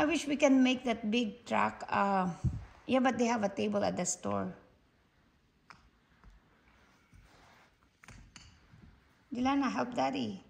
I wish we can make that big truck. Uh, yeah, but they have a table at the store. Jilana, help daddy.